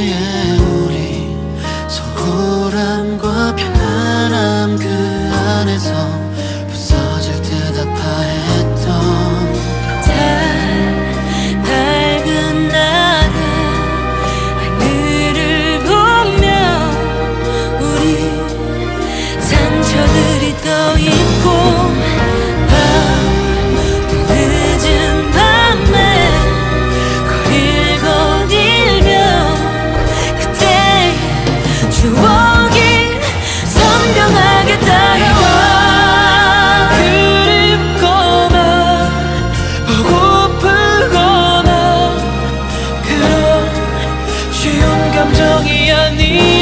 우리 소홀함과 편안함 그 안에서 need